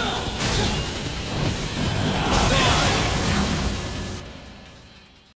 Huh.